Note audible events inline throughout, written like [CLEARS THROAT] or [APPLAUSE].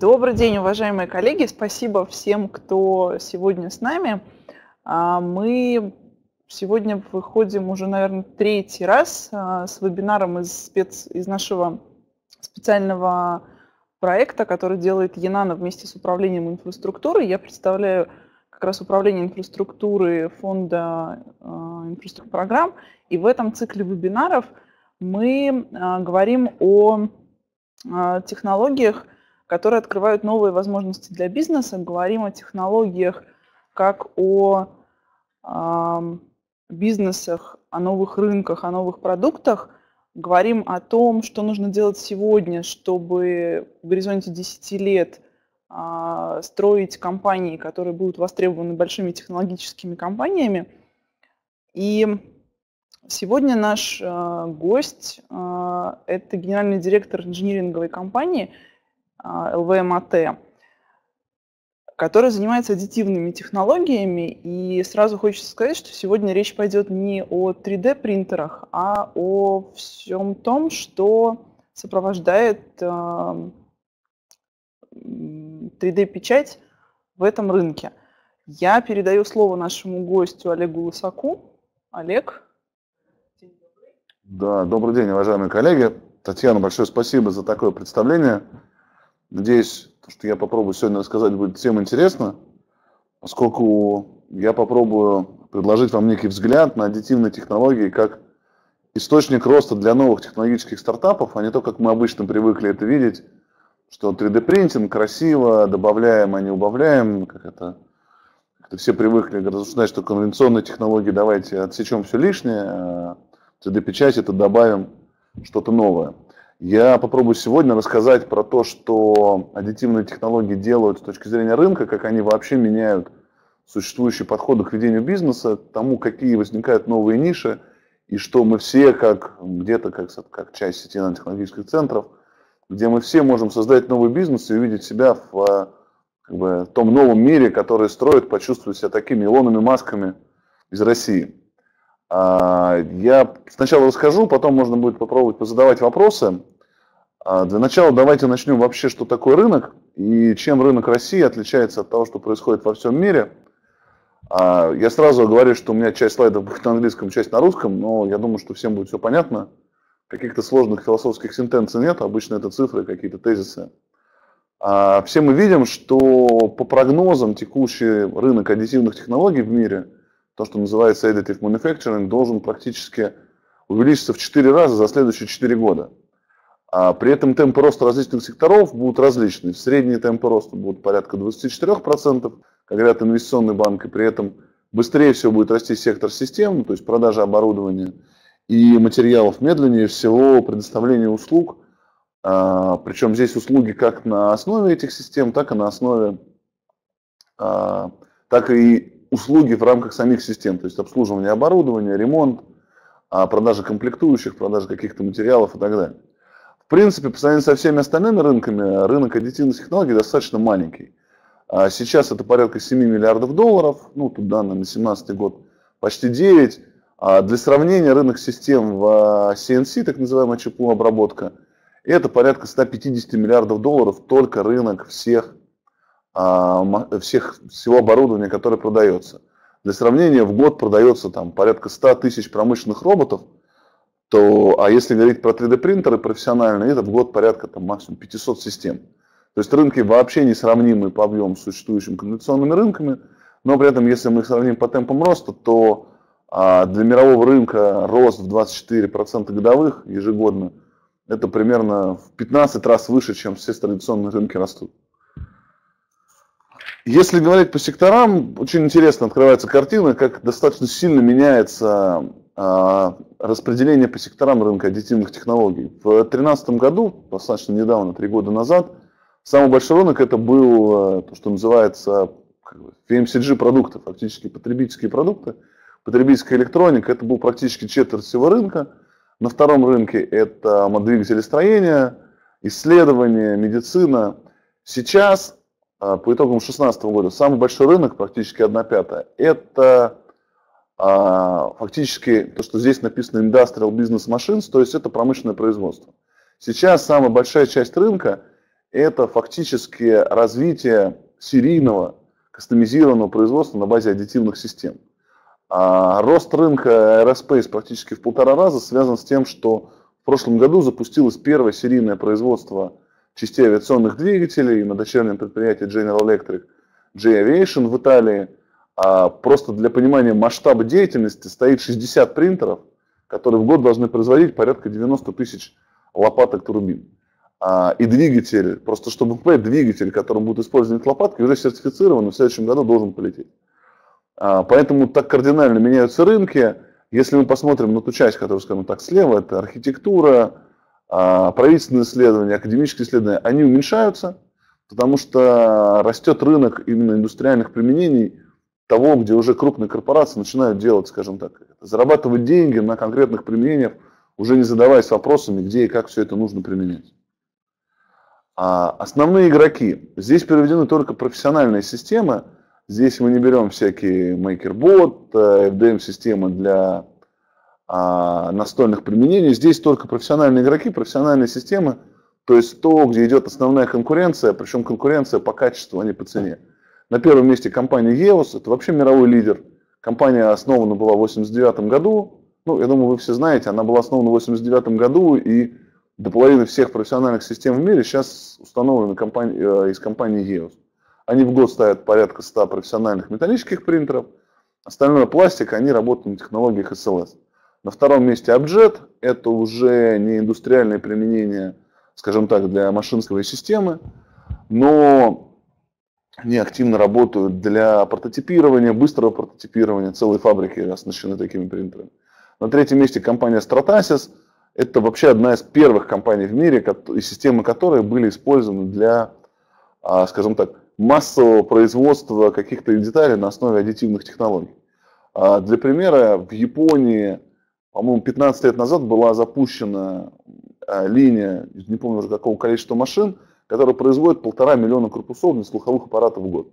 Добрый день, уважаемые коллеги. Спасибо всем, кто сегодня с нами. А, мы сегодня выходим уже, наверное, третий раз а, с вебинаром из, спец... из нашего специального проекта, который делает Янана вместе с управлением инфраструктуры. Я представляю как раз управление инфраструктуры фонда э, инфраструктурных программ. И в этом цикле вебинаров мы говорим о технологиях, которые открывают новые возможности для бизнеса. Говорим о технологиях как о э, бизнесах, о новых рынках, о новых продуктах. Говорим о том, что нужно делать сегодня, чтобы в горизонте 10 лет э, строить компании, которые будут востребованы большими технологическими компаниями. И сегодня наш э, гость э, – это генеральный директор инжиниринговой компании – ЛВМАТ, который занимается аддитивными технологиями. И сразу хочется сказать, что сегодня речь пойдет не о 3D-принтерах, а о всем том, что сопровождает 3D-печать в этом рынке. Я передаю слово нашему гостю Олегу Лысаку. Олег. Да, добрый день, уважаемые коллеги. Татьяна, большое спасибо за такое представление. Надеюсь, что я попробую сегодня рассказать будет всем интересно, поскольку я попробую предложить вам некий взгляд на аддитивные технологии как источник роста для новых технологических стартапов, а не то, как мы обычно привыкли это видеть, что 3D-принтинг красиво, добавляем, а не убавляем, как это, как это все привыкли рассуждать, что конвенционные технологии давайте отсечем все лишнее, а 3D-печать это добавим что-то новое. Я попробую сегодня рассказать про то, что аддитивные технологии делают с точки зрения рынка, как они вообще меняют существующие подходы к ведению бизнеса, тому, какие возникают новые ниши, и что мы все, как где-то как, как часть сети технологических центров, где мы все можем создать новый бизнес и увидеть себя в как бы, том новом мире, который строит, почувствовать себя такими Илонами Масками из России. А, я сначала расскажу, потом можно будет попробовать позадавать вопросы. А, для начала давайте начнем вообще, что такое рынок и чем рынок России отличается от того, что происходит во всем мире. А, я сразу говорю, что у меня часть слайдов будет на английском, часть на русском, но я думаю, что всем будет все понятно. Каких-то сложных философских сентенций нет, обычно это цифры, какие-то тезисы. Все мы видим, что по прогнозам текущий рынок аддитивных технологий в мире, то, что называется additive manufacturing, должен практически увеличиться в 4 раза за следующие 4 года. А при этом темпы роста различных секторов будут различны. Средние темпы роста будут порядка 24%, как говорят инвестиционный банк, и при этом быстрее всего будет расти сектор систем, ну, то есть продажа оборудования и материалов, медленнее всего предоставление услуг, а, причем здесь услуги как на основе этих систем, так и на основе, а, так и услуги в рамках самих систем, то есть обслуживание оборудования, ремонт, а, продажа комплектующих, продажа каких-то материалов и так далее принципе, по сравнению со всеми остальными рынками, рынок аддитивных технологий достаточно маленький. А сейчас это порядка 7 миллиардов долларов, ну, тут данные на 2017 год почти 9. А для сравнения, рынок систем в CNC, так называемая ЧПУ обработка, это порядка 150 миллиардов долларов только рынок всех, всех, всего оборудования, которое продается. Для сравнения, в год продается там порядка 100 тысяч промышленных роботов – то, а если говорить про 3D-принтеры профессиональные, это в год порядка там, максимум 500 систем. То есть рынки вообще не сравнимы по объему с существующими конвенционными рынками, но при этом, если мы их сравним по темпам роста, то а, для мирового рынка рост в 24% годовых ежегодно, это примерно в 15 раз выше, чем все традиционные рынки растут. Если говорить по секторам, очень интересно открывается картина, как достаточно сильно меняется а, распределение по секторам рынка аддитивных технологий. В 2013 году, достаточно недавно, три года назад, самый большой рынок это был э, то, что называется FMCG продукты, фактически потребительские продукты. Потребительская электроника, это был практически четверть всего рынка. На втором рынке это двигатели строения, исследования, медицина. Сейчас, по итогам 2016 года, самый большой рынок, практически 1 пятая, это а, фактически то, что здесь написано Industrial Business Machines, то есть это промышленное производство. Сейчас самая большая часть рынка это фактически развитие серийного кастомизированного производства на базе аддитивных систем. А рост рынка Aerospace практически в полтора раза связан с тем, что в прошлом году запустилось первое серийное производство частей авиационных двигателей на дочернем предприятии General Electric J-Aviation в Италии. А просто для понимания масштаба деятельности стоит 60 принтеров, которые в год должны производить порядка 90 тысяч лопаток турбин. А, и двигатель, просто чтобы понять, двигатель, которым будут использованы лопатки, уже сертифицирован и в следующем году должен полететь. А, поэтому так кардинально меняются рынки. Если мы посмотрим на ту часть, которая, скажем так, слева, это архитектура, правительственные исследования, академические исследования, они уменьшаются, потому что растет рынок именно индустриальных применений того, где уже крупные корпорации начинают делать, скажем так, зарабатывать деньги на конкретных применениях, уже не задаваясь вопросами, где и как все это нужно применять. А основные игроки. Здесь переведены только профессиональные системы. Здесь мы не берем всякие MakerBot, FDM-системы для а, настольных применений. Здесь только профессиональные игроки, профессиональные системы. То есть то, где идет основная конкуренция, причем конкуренция по качеству, а не по цене. На первом месте компания EOS, это вообще мировой лидер. Компания основана была в 1989 году. Ну, я думаю, вы все знаете, она была основана в 1989 году и до половины всех профессиональных систем в мире сейчас установлены компании, э, из компании EOS. Они в год ставят порядка 100 профессиональных металлических принтеров, остальное пластик, они работают на технологиях SLS. На втором месте Abjet, это уже не индустриальное применение, скажем так, для машинской системы, но они активно работают для прототипирования, быстрого прототипирования, целые фабрики оснащены такими принтерами. На третьем месте компания Stratasys – это вообще одна из первых компаний в мире, и системы которой были использованы для, а, скажем так, массового производства каких-то деталей на основе аддитивных технологий. А, для примера, в Японии, по-моему, 15 лет назад была запущена а, линия, не помню уже какого количества машин, которая производит полтора миллиона корпусов для слуховых аппаратов в год.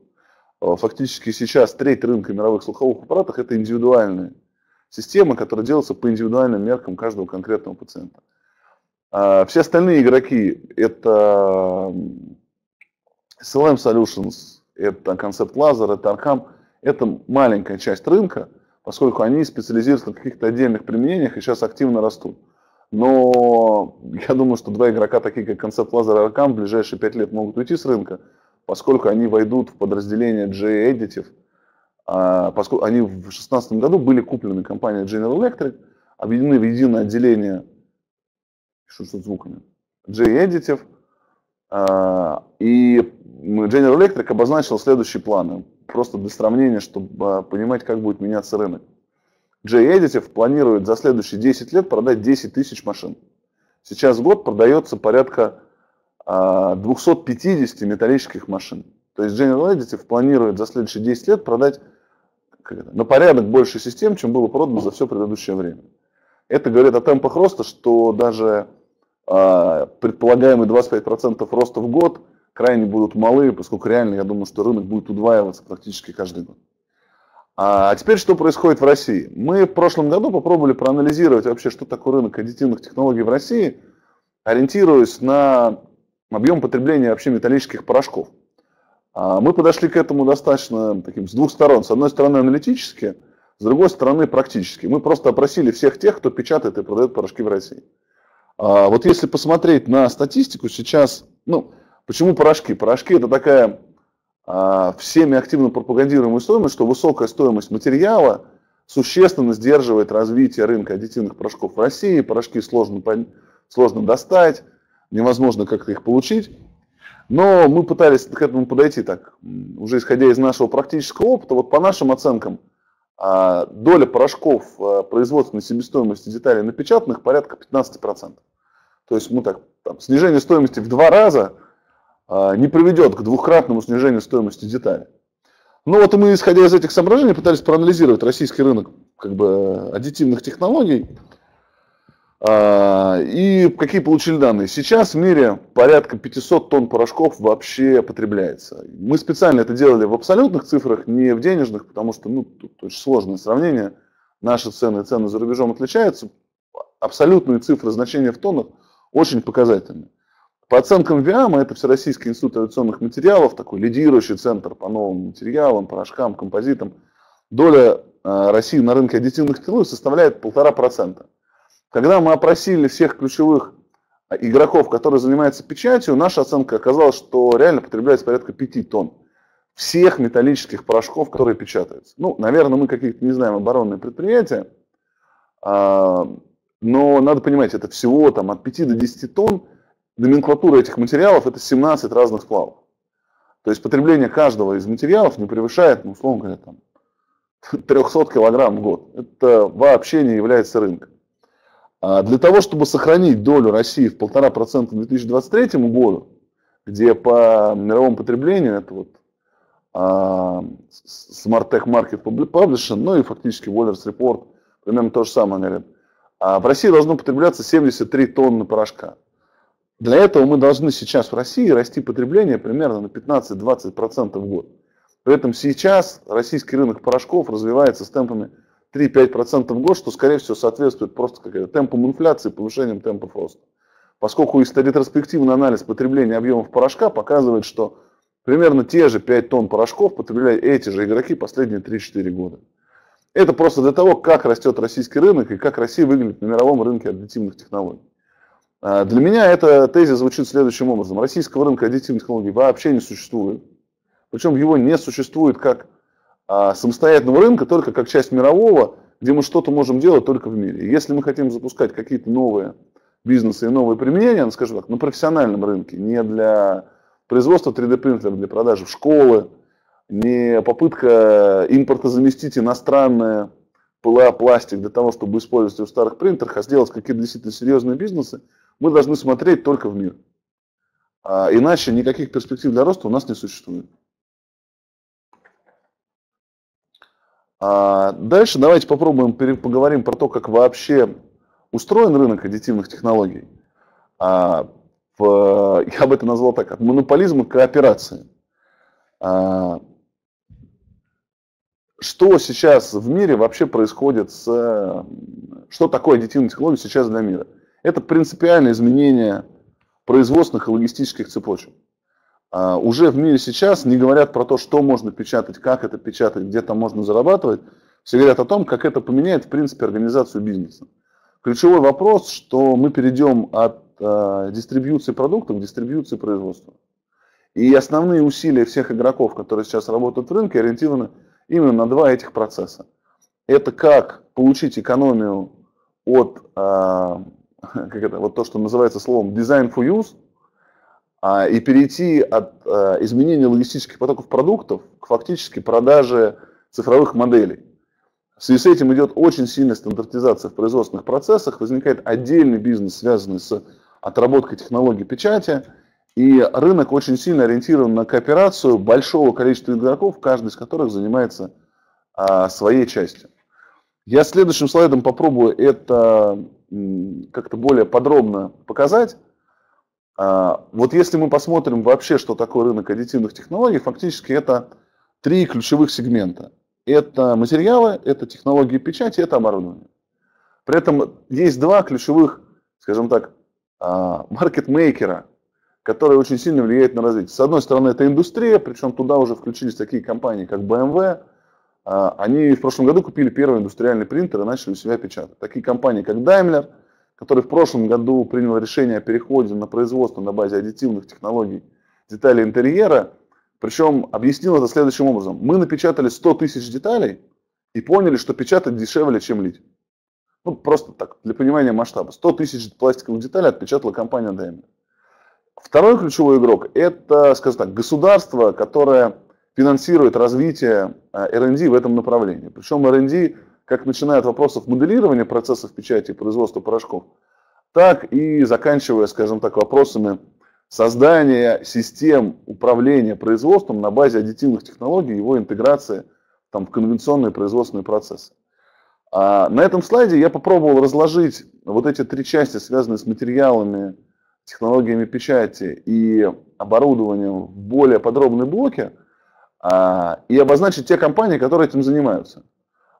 Фактически сейчас треть рынка мировых слуховых аппаратов это индивидуальные Система, которая делается по индивидуальным меркам каждого конкретного пациента. А все остальные игроки это SLM Solutions, это Concept Laser, это Arkham, это маленькая часть рынка, поскольку они специализируются на каких-то отдельных применениях и сейчас активно растут. Но я думаю, что два игрока, такие как Concept Laser и Arkham, в ближайшие пять лет могут уйти с рынка, поскольку они войдут в подразделение J-Additive, а, поскольку они в 2016 году были куплены компанией General Electric, объединены в единое отделение, что с звуками, J-Additive, а, и General Electric обозначил следующие планы, просто для сравнения, чтобы а, понимать, как будет меняться рынок. J-Additive планирует за следующие 10 лет продать 10 тысяч машин. Сейчас в год продается порядка 250 металлических машин. То есть General Additive планирует за следующие 10 лет продать на порядок больше систем, чем было продано за все предыдущее время. Это говорит о темпах роста, что даже э, предполагаемые 25% роста в год крайне будут малы, поскольку реально я думаю, что рынок будет удваиваться практически каждый год. А теперь что происходит в России? Мы в прошлом году попробовали проанализировать вообще, что такое рынок аддитивных технологий в России, ориентируясь на объем потребления вообще металлических порошков. А мы подошли к этому достаточно таким, с двух сторон. С одной стороны аналитически, с другой стороны практически. Мы просто опросили всех тех, кто печатает и продает порошки в России. А вот если посмотреть на статистику сейчас, ну, почему порошки? Порошки это такая а, всеми активно пропагандируемая стоимость, что высокая стоимость материала существенно сдерживает развитие рынка аддитивных порошков в России. Порошки сложно, сложно достать, невозможно как-то их получить. Но мы пытались к этому подойти так, уже исходя из нашего практического опыта, вот по нашим оценкам, а, доля порошков а, производственной себестоимости деталей напечатанных порядка 15%. То есть мы так, там, снижение стоимости в два раза не приведет к двухкратному снижению стоимости деталей. Ну вот мы, исходя из этих соображений, пытались проанализировать российский рынок как бы, аддитивных технологий. А, и какие получили данные? Сейчас в мире порядка 500 тонн порошков вообще потребляется. Мы специально это делали в абсолютных цифрах, не в денежных, потому что ну, тут очень сложное сравнение. Наши цены и цены за рубежом отличаются. Абсолютные цифры значения в тоннах очень показательны. По оценкам ВИАМа, это Всероссийский институт авиационных материалов, такой лидирующий центр по новым материалам, порошкам, композитам, доля э, России на рынке аддитивных технологий составляет полтора процента. Когда мы опросили всех ключевых игроков, которые занимаются печатью, наша оценка оказалась, что реально потребляется порядка 5 тонн всех металлических порошков, которые печатаются. Ну, наверное, мы какие-то не знаем оборонные предприятия, а, но надо понимать, это всего там от 5 до 10 тонн. Номенклатура этих материалов это 17 разных сплавов. То есть потребление каждого из материалов не превышает, ну, условно говоря, там, [LAUGHS] 300 килограмм в год. Это вообще не является рынком. А для того, чтобы сохранить долю России в 1,5% к 2023 году, где по мировому потреблению это вот а, Smart Tech Market Publishing, ну и фактически Wallers Report, примерно то же самое говорят. А в России должно потребляться 73 тонны порошка. Для этого мы должны сейчас в России расти потребление примерно на 15-20% в год. При этом сейчас российский рынок порошков развивается с темпами 3-5% в год, что, скорее всего, соответствует просто как темпам инфляции, повышением темпов роста. Поскольку ретроспективный анализ потребления объемов порошка показывает, что примерно те же 5 тонн порошков потребляют эти же игроки последние 3-4 года. Это просто для того, как растет российский рынок и как Россия выглядит на мировом рынке аддитивных технологий. А, для меня эта тезис звучит следующим образом. Российского рынка аддитивных технологий вообще не существует. Причем его не существует как а самостоятельного рынка только как часть мирового, где мы что-то можем делать только в мире. Если мы хотим запускать какие-то новые бизнесы и новые применения, ну, скажем так, на профессиональном рынке, не для производства 3D-принтеров, для продажи в школы, не попытка импорта заместить иностранные ПЛА, пластик для того, чтобы использовать его в старых принтерах, а сделать какие-то действительно серьезные бизнесы, мы должны смотреть только в мир. А иначе никаких перспектив для роста у нас не существует. А дальше давайте попробуем поговорим про то, как вообще устроен рынок аддитивных технологий. А, в, [LAUGHS] я бы это назвал так, от монополизма к кооперации. А, что сейчас в мире вообще происходит с... Что такое аддитивная технология сейчас для мира? Это принципиальное изменение производственных и логистических цепочек. А, уже в мире сейчас не говорят про то, что можно печатать, как это печатать, где там можно зарабатывать. Все говорят о том, как это поменяет, в принципе, организацию бизнеса. Ключевой вопрос, что мы перейдем от э, дистрибьюции продуктов к дистрибьюции производства. И основные усилия всех игроков, которые сейчас работают в рынке, ориентированы именно на два этих процесса. Это как получить экономию от, э, [LAUGHS] как это, вот то, что называется словом design for use, а, и перейти от а, изменения логистических потоков продуктов к фактически продаже цифровых моделей. В связи с этим идет очень сильная стандартизация в производственных процессах, возникает отдельный бизнес, связанный с отработкой технологий печати, и рынок очень сильно ориентирован на кооперацию большого количества игроков, каждый из которых занимается а, своей частью. Я следующим слайдом попробую это как-то более подробно показать. А, вот если мы посмотрим вообще, что такое рынок аддитивных технологий, фактически это три ключевых сегмента. Это материалы, это технологии печати, это оборудование. При этом есть два ключевых, скажем так, а, маркетмейкера, которые очень сильно влияют на развитие. С одной стороны, это индустрия, причем туда уже включились такие компании, как BMW. А, они в прошлом году купили первый индустриальный принтер и начали себя печатать. Такие компании, как Daimler – который в прошлом году принял решение о переходе на производство на базе аддитивных технологий деталей интерьера, причем объяснил это следующим образом. Мы напечатали 100 тысяч деталей и поняли, что печатать дешевле, чем лить. Ну, просто так, для понимания масштаба. 100 тысяч пластиковых деталей отпечатала компания Daimler. Второй ключевой игрок – это, скажем так, государство, которое финансирует развитие R&D э, в этом направлении. Причем R&D как начиная от вопросов моделирования процессов печати и производства порошков, так и заканчивая, скажем так, вопросами создания систем управления производством на базе аддитивных технологий, его интеграции там, в конвенционные производственные процессы. А на этом слайде я попробовал разложить вот эти три части, связанные с материалами, технологиями печати и оборудованием в более подробные блоки, а, и обозначить те компании, которые этим занимаются.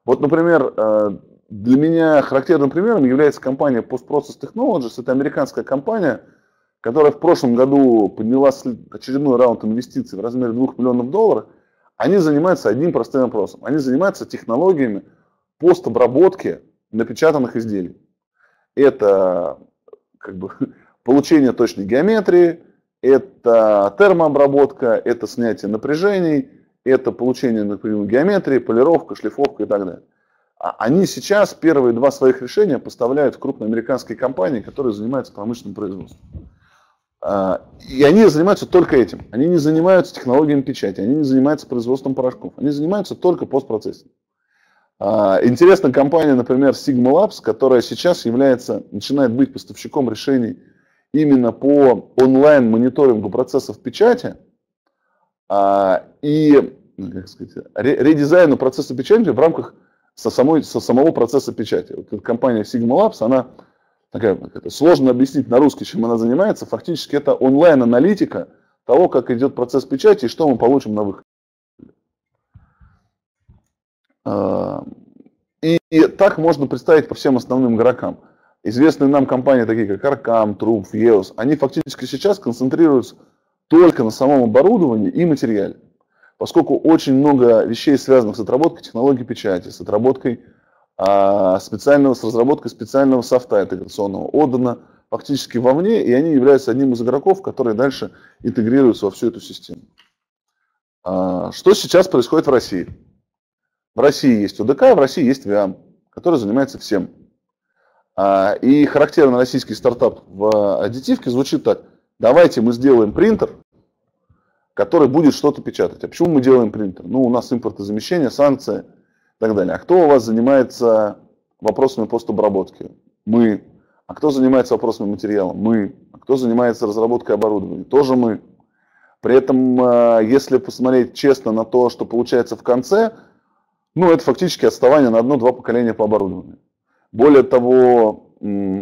Вот, например, э, для меня характерным примером является компания Post Process Technologies. Это американская компания, которая в прошлом году подняла очередной раунд инвестиций в размере 2 миллионов долларов, они занимаются одним простым вопросом. Они занимаются технологиями постобработки напечатанных изделий. Это как бы, [LAUGHS] получение точной геометрии, это термообработка, это снятие напряжений, это получение, например, геометрии, полировка, шлифовка и так далее. А они сейчас первые два своих решения поставляют в крупные американские компании, которые занимаются промышленным производством. А, и они занимаются только этим. Они не занимаются технологиями печати, они не занимаются производством порошков. Они занимаются только постпроцессом. А, интересная компания, например, Sigma Labs, которая сейчас является, начинает быть поставщиком решений именно по онлайн-мониторингу процессов печати а, и ну, как сказать, редизайну процесса печати в рамках со, самой, со самого процесса печати. Вот компания Sigma Labs, она такая, это сложно объяснить на русский, чем она занимается. Фактически это онлайн-аналитика того, как идет процесс печати и что мы получим на выходе. А, и, и так можно представить по всем основным игрокам. Известные нам компании, такие как Arcam, Trump, EOS, они фактически сейчас концентрируются только на самом оборудовании и материале поскольку очень много вещей, связанных с отработкой технологий печати, с отработкой а, специального, с разработкой специального софта интеграционного, отдано фактически вовне, и они являются одним из игроков, которые дальше интегрируются во всю эту систему. А, что сейчас происходит в России? В России есть УДК, в России есть ВИАМ, который занимается всем. А, и характерный российский стартап в аддитивке звучит так. Давайте мы сделаем принтер, который будет что-то печатать. А почему мы делаем принтер? Ну, у нас импортозамещение, санкции и так далее. А кто у вас занимается вопросами постобработки? Мы. А кто занимается вопросами материала? Мы. А кто занимается разработкой оборудования? Тоже мы. При этом, э, если посмотреть честно на то, что получается в конце, ну, это фактически отставание на одно-два поколения по оборудованию. Более того,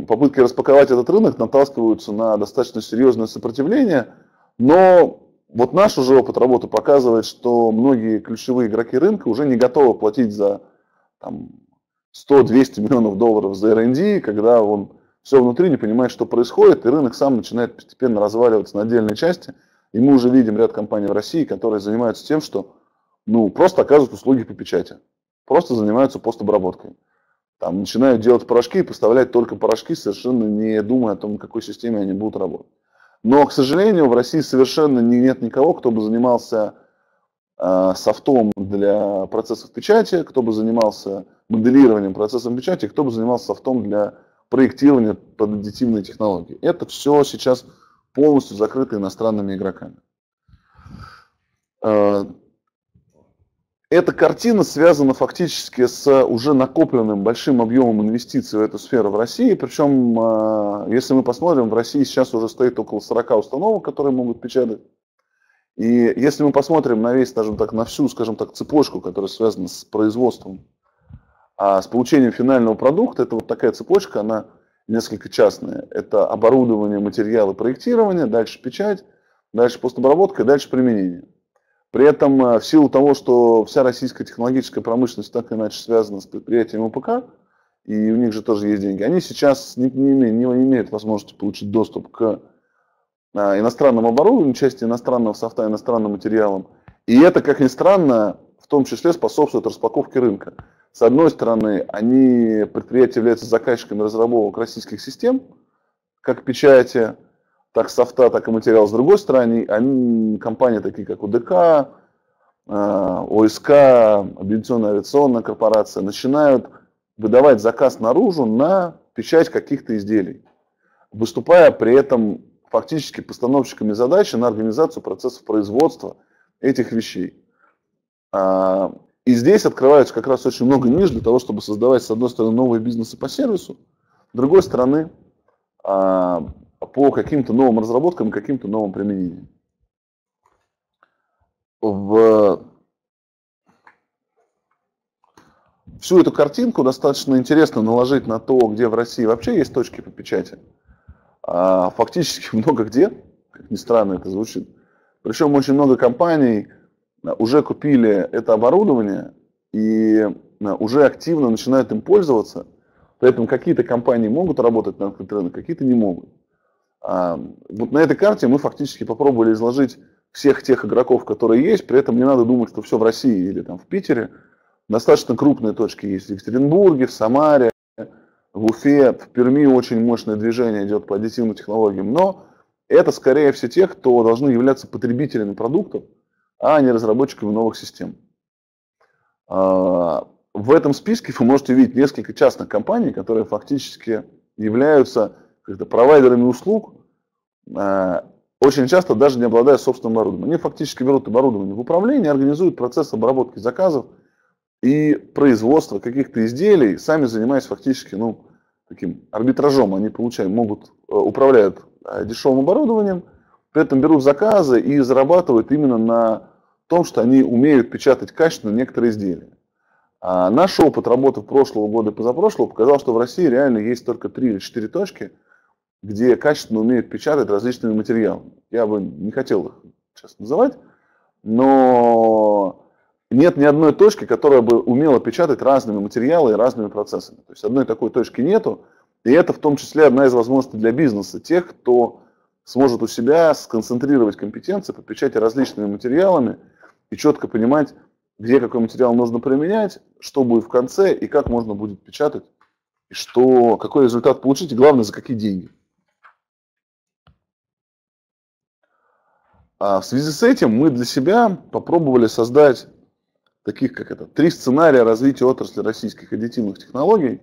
попытки распаковать этот рынок натаскиваются на достаточно серьезное сопротивление, но вот наш уже опыт работы показывает, что многие ключевые игроки рынка уже не готовы платить за 100-200 миллионов долларов за R&D, когда он все внутри не понимает, что происходит, и рынок сам начинает постепенно разваливаться на отдельные части. И мы уже видим ряд компаний в России, которые занимаются тем, что ну, просто оказывают услуги по печати. Просто занимаются постобработкой. Там начинают делать порошки и поставлять только порошки, совершенно не думая о том, в какой системе они будут работать. Но, к сожалению, в России совершенно нет никого, кто бы занимался э, софтом для процессов печати, кто бы занимался моделированием процессов печати, кто бы занимался софтом для проектирования под аддитивные технологии. Это все сейчас полностью закрыто иностранными игроками. Э, эта картина связана фактически с уже накопленным большим объемом инвестиций в эту сферу в России. Причем, а, если мы посмотрим, в России сейчас уже стоит около 40 установок, которые могут печатать. И если мы посмотрим на весь, скажем так, на всю, скажем так, цепочку, которая связана с производством, а с получением финального продукта, это вот такая цепочка, она несколько частная. Это оборудование, материалы, проектирование, дальше печать, дальше постобработка, дальше применение. При этом э, в силу того, что вся российская технологическая промышленность так или иначе связана с предприятием УПК, и у них же тоже есть деньги, они сейчас не, не, имеют, не имеют возможности получить доступ к а, иностранному оборудованию, части иностранного софта, иностранным материалам. И это, как ни странно, в том числе способствует распаковке рынка. С одной стороны, они, предприятия являются заказчиками разработок российских систем, как печати, так софта, так и материал. С другой стороны, они, компании такие, как УДК, э, ОСК, Объединенная авиационная корпорация, начинают выдавать заказ наружу на печать каких-то изделий, выступая при этом фактически постановщиками задачи на организацию процессов производства этих вещей. А, и здесь открывается как раз очень много ниш для того, чтобы создавать, с одной стороны, новые бизнесы по сервису, с другой стороны, а, по каким-то новым разработкам, каким-то новым применениям. В всю эту картинку достаточно интересно наложить на то, где в России вообще есть точки по печати. А фактически [LAUGHS] много где, как ни странно это звучит. Причем очень много компаний уже купили это оборудование и уже активно начинают им пользоваться. При этом какие-то компании могут работать на открытый рынок, какие-то не могут. А, вот на этой карте мы фактически попробовали изложить всех тех игроков, которые есть, при этом не надо думать, что все в России или там в Питере. Достаточно крупные точки есть в Екатеринбурге, в Самаре, в Уфе, в Перми очень мощное движение идет по аддитивным технологиям, но это скорее все те, кто должны являться потребителями продуктов, а не разработчиками новых систем. А, в этом списке вы можете увидеть несколько частных компаний, которые фактически являются провайдерами услуг, а, очень часто даже не обладая собственным оборудованием. Они фактически берут оборудование в управление, организуют процесс обработки заказов и производства каких-то изделий, сами занимаясь фактически ну, таким арбитражом. Они получают, могут, э, управляют э, дешевым оборудованием, при этом берут заказы и зарабатывают именно на том, что они умеют печатать качественно некоторые изделия. А наш опыт работы прошлого года и позапрошлого показал, что в России реально есть только 3 или 4 точки – где качественно умеют печатать различными материалами. Я бы не хотел их сейчас называть, но нет ни одной точки, которая бы умела печатать разными материалами и разными процессами. То есть одной такой точки нету, и это в том числе одна из возможностей для бизнеса, тех, кто сможет у себя сконцентрировать компетенции по печати различными материалами и четко понимать, где какой материал нужно применять, что будет в конце и как можно будет печатать, и что, какой результат получить, и главное, за какие деньги. А в связи с этим мы для себя попробовали создать таких, как это, три сценария развития отрасли российских аддитивных технологий.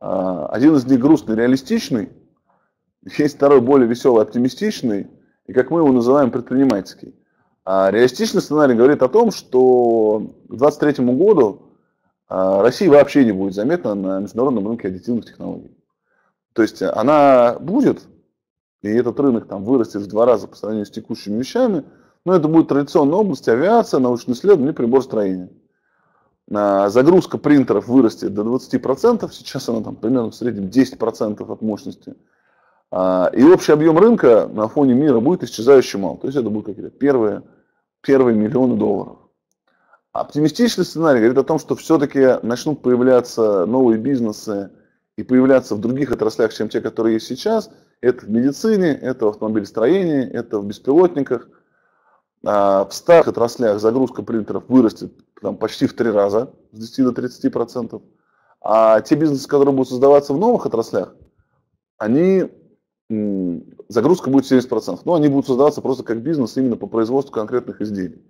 А, один из них грустный, реалистичный, [LAUGHS] есть второй более веселый, оптимистичный, и как мы его называем, предпринимательский. А реалистичный сценарий говорит о том, что к 2023 году а, Россия вообще не будет заметна на международном рынке аддитивных технологий. То есть она будет, и этот рынок там вырастет в два раза по сравнению с текущими вещами, но это будет традиционная область, авиация, научное исследование, приборостроение. А загрузка принтеров вырастет до 20%, сейчас она там примерно в среднем 10% от мощности. А, и общий объем рынка на фоне мира будет исчезающе мал. То есть это будут какие-то первые, первые миллионы долларов. Оптимистичный сценарий говорит о том, что все-таки начнут появляться новые бизнесы и появляться в других отраслях, чем те, которые есть сейчас – это в медицине, это в автомобилестроении, это в беспилотниках. А в старых отраслях загрузка принтеров вырастет там, почти в три раза, с 10 до 30 процентов. А те бизнесы, которые будут создаваться в новых отраслях, они, загрузка будет 70 процентов. Но они будут создаваться просто как бизнес именно по производству конкретных изделий.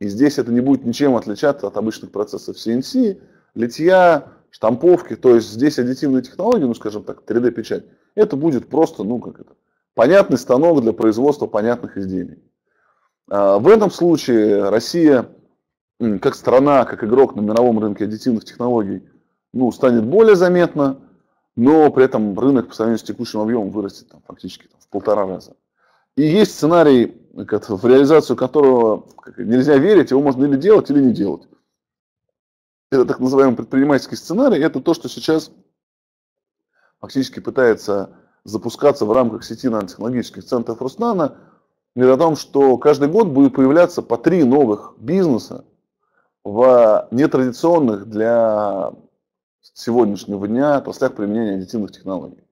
И здесь это не будет ничем отличаться от обычных процессов CNC, литья, штамповки. То есть здесь аддитивные технологии, ну скажем так, 3D-печать, это будет просто, ну как это, понятный станок для производства понятных изделий. А, в этом случае Россия, как страна, как игрок на мировом рынке аддитивных технологий, ну, станет более заметна, но при этом рынок по сравнению с текущим объемом вырастет там, фактически там, в полтора раза. И есть сценарий, в реализацию которого нельзя верить, его можно или делать, или не делать. Это так называемый предпринимательский сценарий, это то, что сейчас фактически пытается запускаться в рамках сети нанотехнологических центров Руснана, говорит о том, что каждый год будет появляться по три новых бизнеса в нетрадиционных для сегодняшнего дня отраслях применения аддитивных технологий.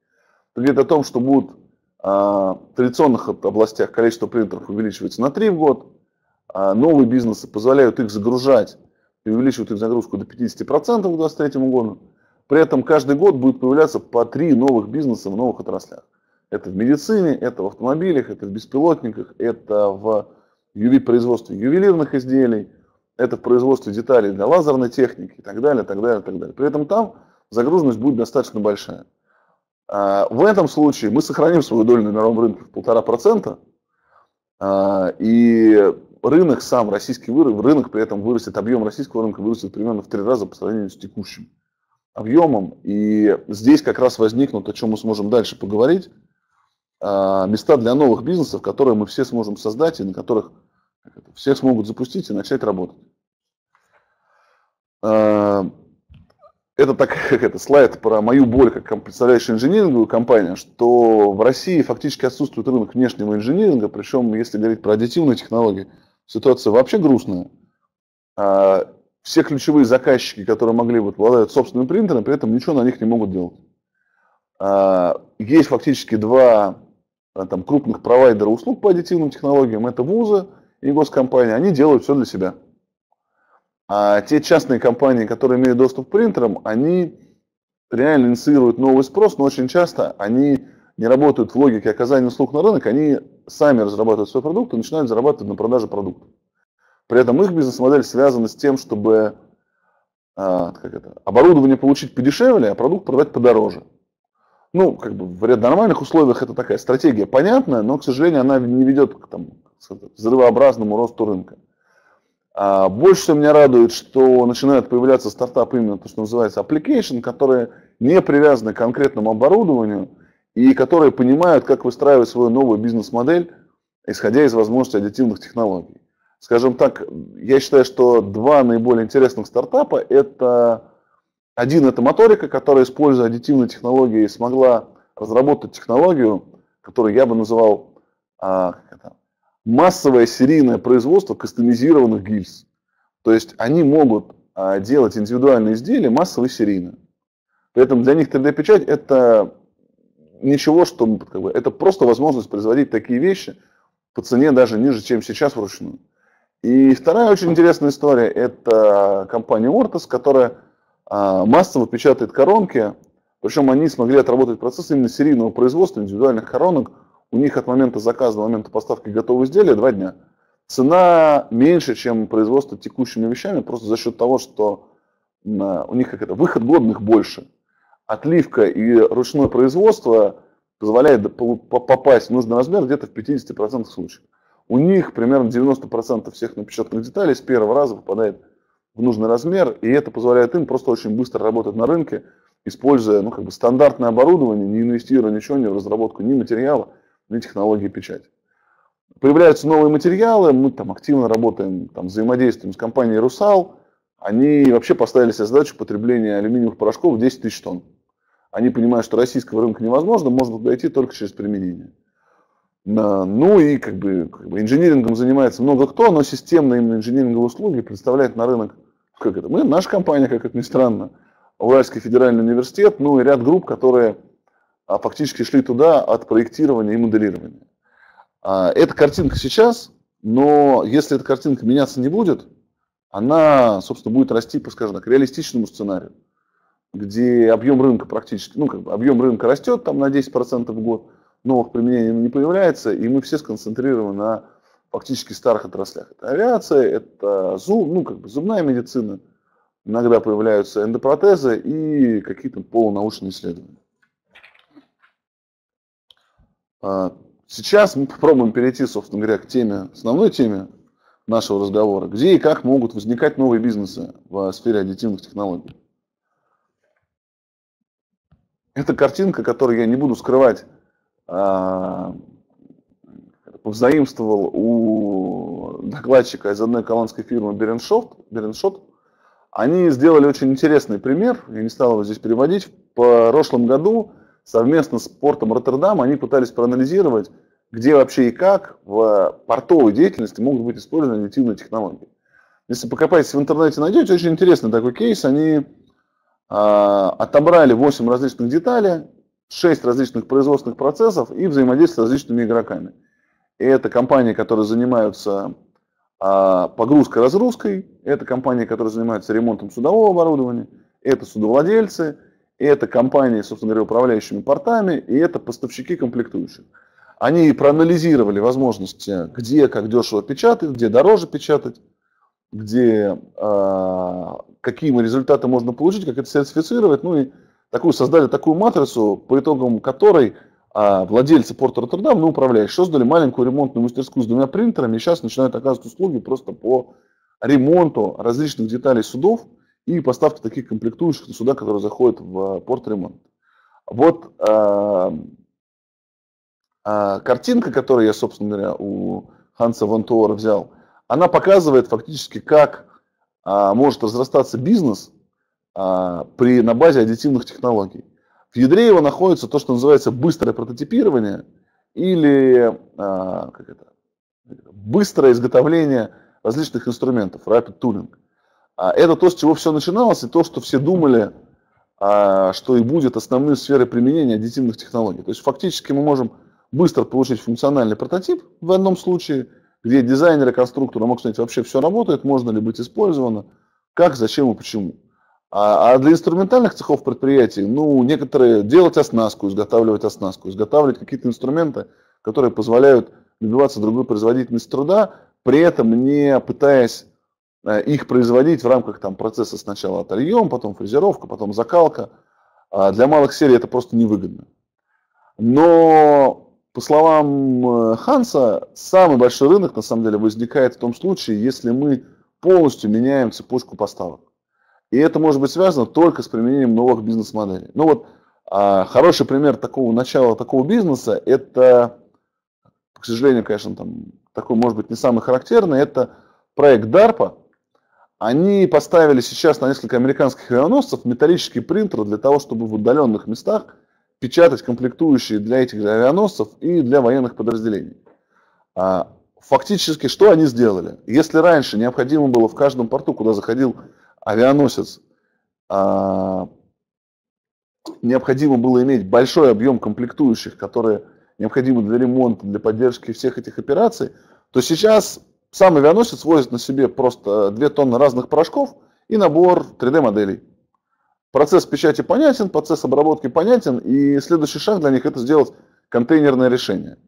Это говорит о том, что будут а, в традиционных областях количество принтеров увеличивается на 3 в год, а новые бизнесы позволяют их загружать и увеличивают их загрузку до 50% к 2023 году. При этом каждый год будет появляться по три новых бизнеса в новых отраслях. Это в медицине, это в автомобилях, это в беспилотниках, это в производстве ювелирных изделий, это в производстве деталей для лазерной техники и так далее, так далее, так далее. При этом там загруженность будет достаточно большая. А, в этом случае мы сохраним свою долю на мировом рынке в полтора процента, а, и рынок сам, российский рынок, при этом вырастет, объем российского рынка вырастет примерно в три раза по сравнению с текущим объемом. И здесь как раз возникнут, о чем мы сможем дальше поговорить, а, места для новых бизнесов, которые мы все сможем создать и на которых все смогут запустить и начать работать. А, это так, [LAUGHS] как это, слайд про мою боль, как представляющую инжиниринговую компанию, что в России фактически отсутствует рынок внешнего инжиниринга, причем, если говорить про аддитивные технологии, ситуация вообще грустная. А, все ключевые заказчики, которые могли бы обладать собственным принтером, при этом ничего на них не могут делать. А, есть фактически два там, крупных провайдеров услуг по аддитивным технологиям, это вузы и госкомпании, они делают все для себя. А те частные компании, которые имеют доступ к принтерам, они реально инициируют новый спрос, но очень часто они не работают в логике оказания услуг на рынок, они сами разрабатывают свой продукт и начинают зарабатывать на продаже продукта. При этом их бизнес-модель связана с тем, чтобы а, как это, оборудование получить подешевле, а продукт продать подороже. Ну, как бы в нормальных условиях это такая стратегия понятная, но, к сожалению, она не ведет к там, взрывообразному росту рынка. А больше всего меня радует, что начинают появляться стартапы именно то, что называется application, которые не привязаны к конкретному оборудованию и которые понимают, как выстраивать свою новую бизнес-модель, исходя из возможностей аддитивных технологий. Скажем так, я считаю, что два наиболее интересных стартапа – это один – это моторика, которая, используя аддитивные технологии, смогла разработать технологию, которую я бы называл а, как это, массовое серийное производство кастомизированных гильз. То есть они могут а, делать индивидуальные изделия массово и серийно. При этом для них 3D-печать это ничего, что как бы, это просто возможность производить такие вещи по цене даже ниже, чем сейчас вручную. И вторая очень интересная история – это компания Ortos, которая а, массово печатает коронки, причем они смогли отработать процесс именно серийного производства индивидуальных коронок. У них от момента заказа до момента поставки готового изделия два дня. Цена меньше, чем производство текущими вещами, просто за счет того, что у них как это, выход годных больше. Отливка и ручное производство позволяет попасть в нужный размер где-то в 50% случаев. У них примерно 90% всех напечатанных деталей с первого раза попадает в нужный размер, и это позволяет им просто очень быстро работать на рынке, используя ну, как бы стандартное оборудование, не инвестируя ничего ни в разработку ни материала, ни технологии печати. Появляются новые материалы, мы там активно работаем, там, взаимодействуем с компанией «Русал», они вообще поставили себе задачу потребления алюминиевых порошков в 10 тысяч тонн. Они понимают, что российского рынка невозможно, можно дойти только через применение. Ну и как бы, как бы инжинирингом занимается много кто, но системные именно инжиниринговые услуги представляет на рынок, как это, мы, наша компания, как это ни странно, Уральский федеральный университет, ну и ряд групп, которые а, фактически шли туда от проектирования и моделирования. А, эта картинка сейчас, но если эта картинка меняться не будет, она, собственно, будет расти по, скажем так, реалистичному сценарию, где объем рынка практически, ну, как бы объем рынка растет там на 10% в год, новых применений не появляется, и мы все сконцентрированы на фактически старых отраслях. Это авиация, это зуб, ну, как бы зубная медицина, иногда появляются эндопротезы и какие-то полунаучные исследования. А, сейчас мы попробуем перейти, собственно говоря, к теме, основной теме нашего разговора, где и как могут возникать новые бизнесы в сфере аддитивных технологий. Это картинка, которую я не буду скрывать, позаимствовал у докладчика из одной голландской фирмы Береншот, Береншот. Они сделали очень интересный пример, я не стал его здесь переводить. В прошлом году совместно с портом Роттердам они пытались проанализировать, где вообще и как в портовой деятельности могут быть использованы аддитивные технологии. Если покопаетесь в интернете, найдете очень интересный такой кейс. Они а, отобрали 8 различных деталей, 6 различных производственных процессов и взаимодействие с различными игроками. И это компании, которые занимаются а, погрузкой-разгрузкой, это компании, которые занимаются ремонтом судового оборудования, это судовладельцы, это компании, собственно говоря, управляющими портами, и это поставщики комплектующих. Они проанализировали возможности, где как дешево печатать, где дороже печатать, где э, какие результаты можно получить, как это сертифицировать, ну и такую, создали такую матрицу, по итогам которой а, владельцы порта Роттердам, ну, управляющие, создали маленькую ремонтную мастерскую с двумя принтерами, и сейчас начинают оказывать услуги просто по ремонту различных деталей судов и поставке таких комплектующих на суда, которые заходят в порт ремонт. Вот а, а, картинка, которую я, собственно говоря, у Ханса Вантуора взял, она показывает фактически, как а, может разрастаться бизнес а, при, на базе аддитивных технологий. В ядре его находится то, что называется быстрое прототипирование или а, как это, быстрое изготовление различных инструментов, rapid tooling. А, это то, с чего все начиналось, и то, что все думали, а, что и будет основной сферой применения аддитивных технологий. То есть фактически мы можем быстро получить функциональный прототип в одном случае, где дизайнер и конструктор могут сказать, вообще все работает, можно ли быть использовано, как, зачем и почему. А, а для инструментальных цехов предприятий, ну, некоторые делать оснастку, изготавливать оснастку, изготавливать какие-то инструменты, которые позволяют добиваться другой производительности труда, при этом не пытаясь э, их производить в рамках там, процесса сначала отольем, потом фрезеровка, потом закалка. А для малых серий это просто невыгодно. Но, по словам э, Ханса, самый большой рынок на самом деле возникает в том случае, если мы полностью меняем цепочку поставок. И это может быть связано только с применением новых бизнес-моделей. Ну вот, а, хороший пример такого начала такого бизнеса, это, к сожалению, конечно, там такой, может быть, не самый характерный, это проект DARPA. Они поставили сейчас на несколько американских авианосцев металлический принтер для того, чтобы в удаленных местах печатать комплектующие для этих авианосцев и для военных подразделений. А, фактически, что они сделали? Если раньше необходимо было в каждом порту, куда заходил авианосец, а, необходимо было иметь большой объем комплектующих, которые необходимы для ремонта, для поддержки всех этих операций, то сейчас сам авианосец возит на себе просто 2 тонны разных порошков и набор 3D-моделей. Процесс печати понятен, процесс обработки понятен, и следующий шаг для них это сделать контейнерное решение.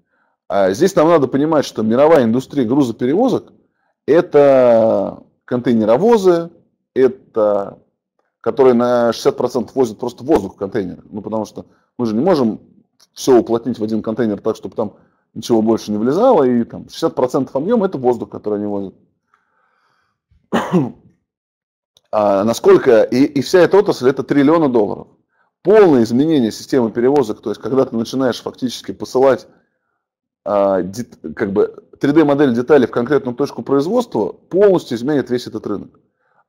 А здесь нам надо понимать, что мировая индустрия грузоперевозок – это контейнеровозы, это которые на 60% возят просто воздух в контейнер. Ну, потому что мы же не можем все уплотнить в один контейнер так, чтобы там ничего больше не влезало, и там 60% объема это воздух, который они возят. [CLEARS THROAT] а насколько, и, и вся эта отрасль это триллионы долларов. Полное изменение системы перевозок, то есть когда ты начинаешь фактически посылать а, дет, как бы 3D-модель деталей в конкретную точку производства, полностью изменит весь этот рынок.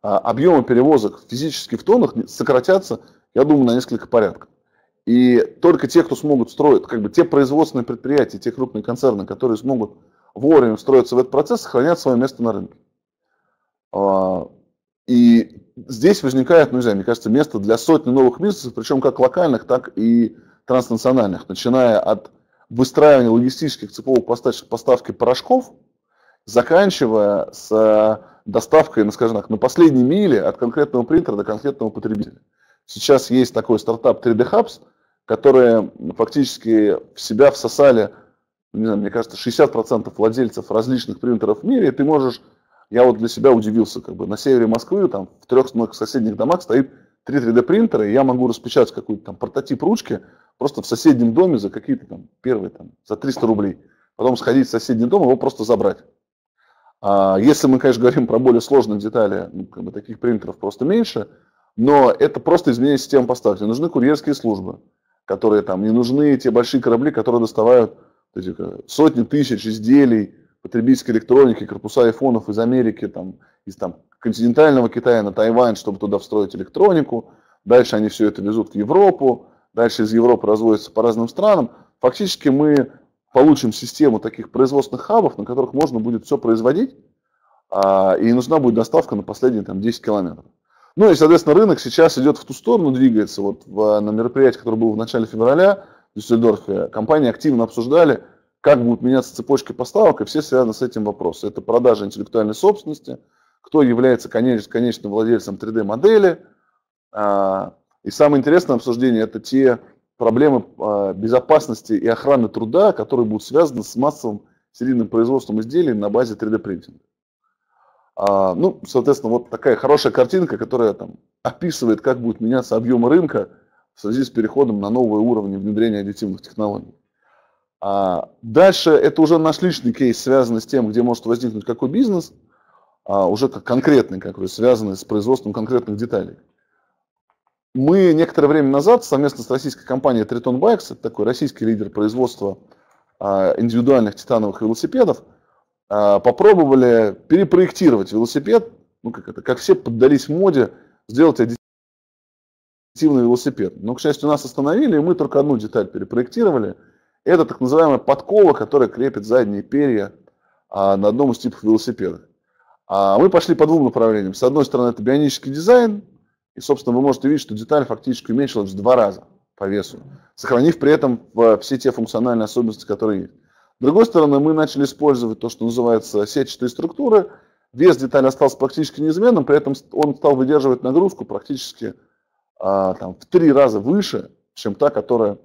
А, объемы перевозок физически в тоннах сократятся, я думаю, на несколько порядков. И только те, кто смогут строить, как бы те производственные предприятия, те крупные концерны, которые смогут вовремя встроиться в этот процесс, сохранят свое место на рынке. А, и здесь возникает, ну не знаю, мне кажется, место для сотни новых бизнесов, причем как локальных, так и транснациональных, начиная от выстраивания логистических цеповых поставки порошков, заканчивая с доставкой, ну, скажем так, на последней миле от конкретного принтера до конкретного потребителя. Сейчас есть такой стартап 3D Hubs, которые фактически в себя всосали, не знаю, мне кажется, 60% владельцев различных принтеров в мире, и ты можешь, я вот для себя удивился, как бы на севере Москвы, там в трех соседних домах стоит три 3D принтера, и я могу распечатать какой-то там прототип ручки просто в соседнем доме за какие-то там первые там за 300 рублей. Потом сходить в соседний дом, его просто забрать. А если мы, конечно, говорим про более сложные детали, ну, как бы таких принтеров просто меньше, но это просто изменение системы поставки. Нужны курьерские службы, которые там, не нужны те большие корабли, которые доставают эти, сотни тысяч изделий потребительской электроники, корпуса айфонов из Америки, там, из там, континентального Китая на Тайвань, чтобы туда встроить электронику. Дальше они все это везут в Европу, дальше из Европы разводятся по разным странам. Фактически мы получим систему таких производственных хабов, на которых можно будет все производить, а, и нужна будет доставка на последние там, 10 километров. Ну и, соответственно, рынок сейчас идет в ту сторону, двигается. Вот в, на мероприятии, которое было в начале февраля в Дюссельдорфе, компании активно обсуждали, как будут меняться цепочки поставок, и все связаны с этим вопросом. Это продажа интеллектуальной собственности, кто является конеч, конечным владельцем 3D-модели. А, и самое интересное обсуждение – это те проблемы а, безопасности и охраны труда, которые будут связаны с массовым серийным производством изделий на базе 3D-принтинга. А, ну, соответственно, вот такая хорошая картинка, которая там описывает, как будут меняться объемы рынка в связи с переходом на новые уровни внедрения аддитивных технологий. А дальше это уже наш личный кейс, связанный с тем, где может возникнуть какой бизнес, уже как конкретный какой, связанный с производством конкретных деталей. Мы некоторое время назад совместно с российской компанией Triton Bikes, это такой российский лидер производства а, индивидуальных титановых велосипедов, а, попробовали перепроектировать велосипед, ну как это, как все поддались моде, сделать аддитивный велосипед. Но, к счастью, нас остановили, и мы только одну деталь перепроектировали. Это так называемая подкова, которая крепит задние перья а, на одном из типов велосипеда. Мы пошли по двум направлениям. С одной стороны, это бионический дизайн, и, собственно, вы можете видеть, что деталь фактически уменьшилась в два раза по весу, сохранив при этом все те функциональные особенности, которые есть. С другой стороны, мы начали использовать то, что называется сетчатые структуры. Вес детали остался практически неизменным, при этом он стал выдерживать нагрузку практически а, там, в три раза выше, чем та, которая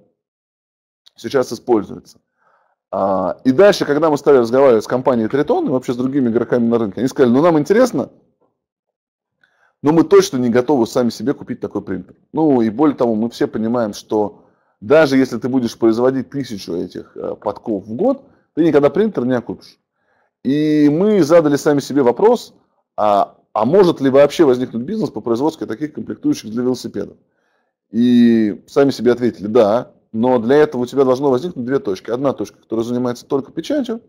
сейчас используется. А, и дальше, когда мы стали разговаривать с компанией Тритон и вообще с другими игроками на рынке, они сказали, ну нам интересно, но мы точно не готовы сами себе купить такой принтер. Ну и более того, мы все понимаем, что даже если ты будешь производить тысячу этих э, подков в год, ты никогда принтер не окупишь. И мы задали сами себе вопрос, а, а может ли вообще возникнуть бизнес по производству таких комплектующих для велосипедов? И сами себе ответили, да, но для этого у тебя должно возникнуть две точки. Одна точка, которая занимается только печатью,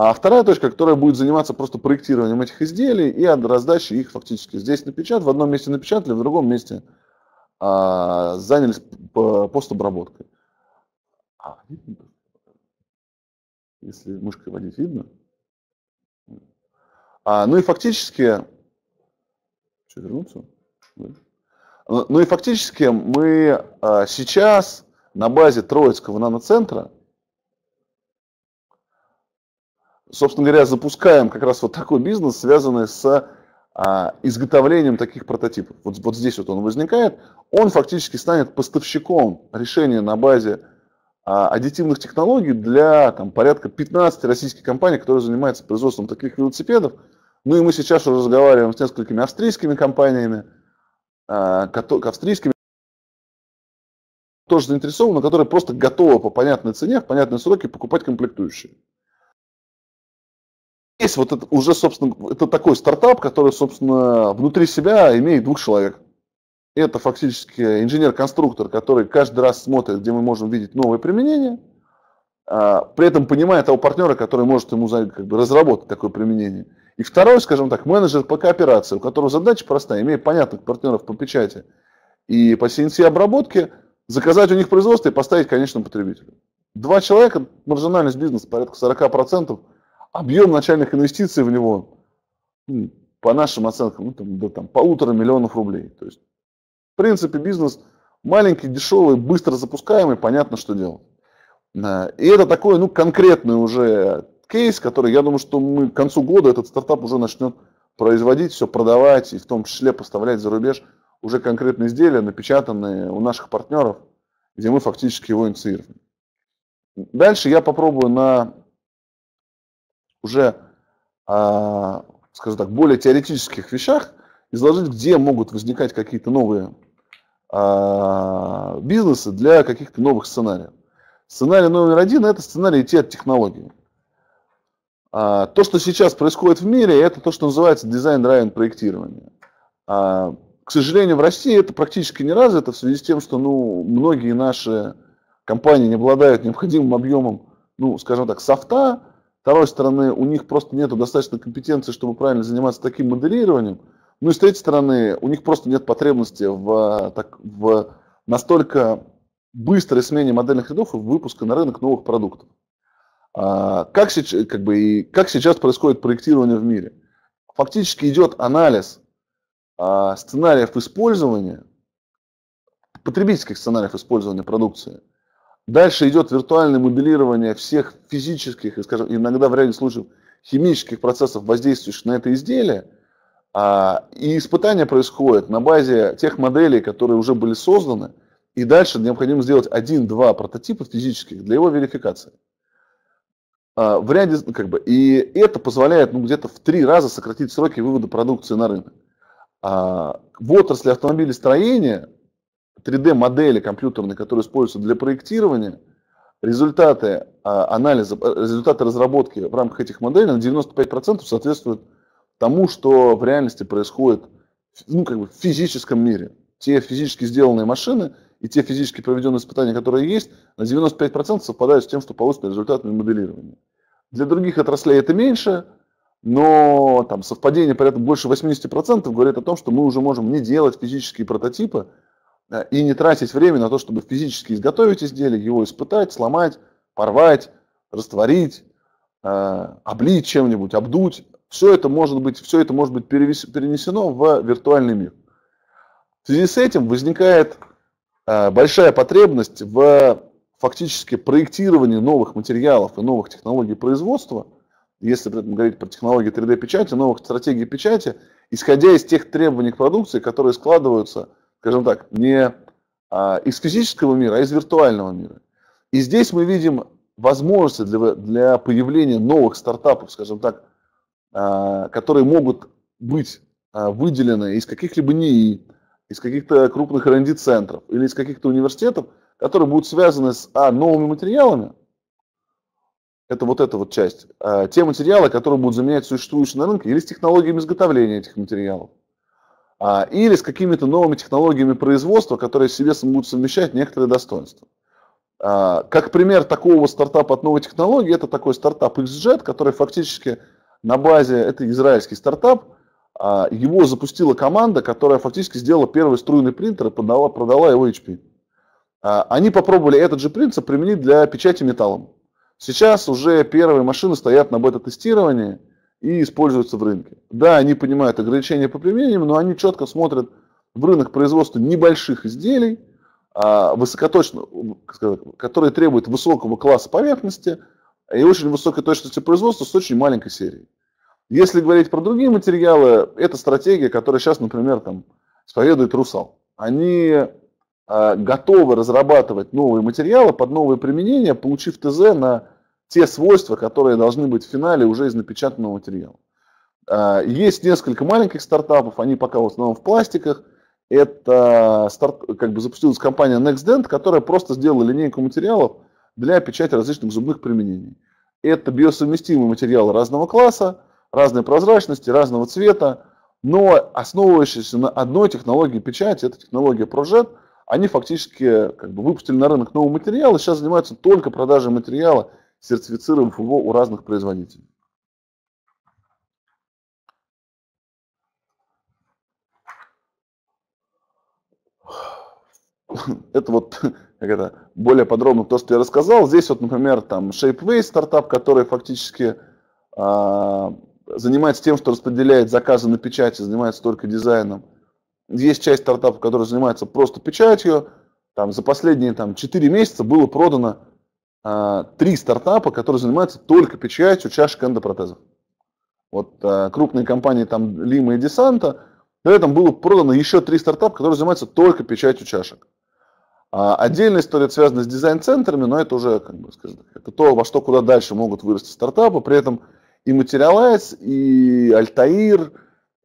а вторая точка, которая будет заниматься просто проектированием этих изделий и раздачей их фактически здесь напечатать, в одном месте напечатали, в другом месте а, занялись постобработкой. А, Если мышкой водить, видно? А, ну и фактически... Что, вернуться? Ну, ну и фактически мы а, сейчас на базе Троицкого наноцентра, собственно говоря, запускаем как раз вот такой бизнес, связанный с а, изготовлением таких прототипов. Вот, вот здесь вот он возникает. Он фактически станет поставщиком решения на базе а, аддитивных технологий для там, порядка 15 российских компаний, которые занимаются производством таких велосипедов. Ну и мы сейчас уже разговариваем с несколькими австрийскими компаниями, а, австрийскими тоже заинтересованы, которые просто готовы по понятной цене, в понятные сроки покупать комплектующие есть вот это уже, собственно, это такой стартап, который, собственно, внутри себя имеет двух человек. Это фактически инженер-конструктор, который каждый раз смотрит, где мы можем видеть новые применения, а, при этом понимает того партнера, который может ему как бы, разработать такое применение. И второй, скажем так, менеджер по кооперации, у которого задача простая, имея понятных партнеров по печати и по CNC обработке, заказать у них производство и поставить конечному потребителю. Два человека, маржинальность бизнеса порядка 40%, объем начальных инвестиций в него, по нашим оценкам, ну, там, до там, полутора миллионов рублей. То есть, в принципе, бизнес маленький, дешевый, быстро запускаемый, понятно, что делать. И это такой, ну, конкретный уже кейс, который, я думаю, что мы к концу года этот стартап уже начнет производить, все продавать и в том числе поставлять за рубеж уже конкретные изделия, напечатанные у наших партнеров, где мы фактически его инициируем. Дальше я попробую на уже, а, скажем так, более теоретических вещах изложить, где могут возникать какие-то новые а, бизнесы для каких-то новых сценариев. Сценарий номер один – это сценарий идти от технологии. А, то, что сейчас происходит в мире, это то, что называется дизайн-драйвен проектирование. К сожалению, в России это практически не развито в связи с тем, что ну, многие наши компании не обладают необходимым объемом, ну, скажем так, софта, второй стороны, у них просто нет достаточно компетенции, чтобы правильно заниматься таким моделированием. Ну и с третьей стороны, у них просто нет потребности в, так, в настолько быстрой смене модельных рядов и выпуска на рынок новых продуктов. А, как, сейчас, как, бы, и как сейчас происходит проектирование в мире? Фактически идет анализ а, сценариев использования, потребительских сценариев использования продукции – Дальше идет виртуальное моделирование всех физических и, скажем, иногда в ряде случаев химических процессов, воздействующих на это изделие. А, и испытания происходят на базе тех моделей, которые уже были созданы. И дальше необходимо сделать один-два прототипа физических для его верификации. А, в ряде, как бы, и это позволяет ну, где-то в три раза сократить сроки вывода продукции на рынок. А, в отрасли автомобилестроения 3D-модели компьютерные, которые используются для проектирования, результаты а, анализа, э, результаты разработки в рамках этих моделей на 95% соответствуют тому, что в реальности происходит ну, как бы в физическом мире. Те физически сделанные машины и те физически проведенные испытания, которые есть, на 95% совпадают с тем, что получится результатами моделирования. Для других отраслей это меньше, но там совпадение порядка больше 80% говорит о том, что мы уже можем не делать физические прототипы, и не тратить время на то, чтобы физически изготовить изделие, его испытать, сломать, порвать, растворить, э, облить чем-нибудь, обдуть. Все это может быть, все это может быть перенесено в виртуальный мир. В связи с этим возникает э, большая потребность в фактически проектировании новых материалов и новых технологий производства, если говорить про технологии 3D-печати, новых стратегий печати, исходя из тех требований к продукции, которые складываются, скажем так, не а, из физического мира, а из виртуального мира. И здесь мы видим возможности для, для появления новых стартапов, скажем так, а, которые могут быть а, выделены из каких-либо НИИ, из каких-то крупных R&D-центров или из каких-то университетов, которые будут связаны с а, новыми материалами, это вот эта вот часть, а, те материалы, которые будут заменять существующие на рынке, или с технологиями изготовления этих материалов, или с какими-то новыми технологиями производства, которые в себе будут совмещать некоторые достоинства. А, как пример такого стартапа от новой технологии, это такой стартап XJet, который фактически на базе, это израильский стартап, а, его запустила команда, которая фактически сделала первый струйный принтер и продала, продала его HP. А, они попробовали этот же принцип применить для печати металлом. Сейчас уже первые машины стоят на бета-тестировании и используются в рынке. Да, они понимают ограничения по применению, но они четко смотрят в рынок производства небольших изделий, а, высокоточно, которые требуют высокого класса поверхности и очень высокой точности производства с очень маленькой серией. Если говорить про другие материалы, это стратегия, которая сейчас, например, там, исповедует Русал. Они а, готовы разрабатывать новые материалы под новые применения, получив ТЗ на те свойства, которые должны быть в финале уже из напечатанного материала. А, есть несколько маленьких стартапов, они пока в основном в пластиках. Это старт, как бы запустилась компания NextDent, которая просто сделала линейку материалов для печати различных зубных применений. Это биосовместимые материалы разного класса, разной прозрачности, разного цвета, но основывающиеся на одной технологии печати, это технология ProJet – они фактически как бы, выпустили на рынок новый материал и сейчас занимаются только продажей материала, сертифицировав его у разных производителей. [SIGHS] Это вот [LAUGHS] как это, более подробно то, что я рассказал. Здесь вот, например, там Shapeways стартап, который фактически э, занимается тем, что распределяет заказы на печати, занимается только дизайном. Есть часть стартапов, которые занимаются просто печатью. Там, за последние там, 4 месяца было продано а, 3 стартапа, которые занимаются только печатью чашек эндопротезов. Вот а, крупные компании там Лима и Десанта. При этом было продано еще 3 стартапа, которые занимаются только печатью чашек. А, отдельная история связана с дизайн-центрами, но это уже, как бы, скажем, это то, во что куда дальше могут вырасти стартапы. При этом и Materialize, и Altair,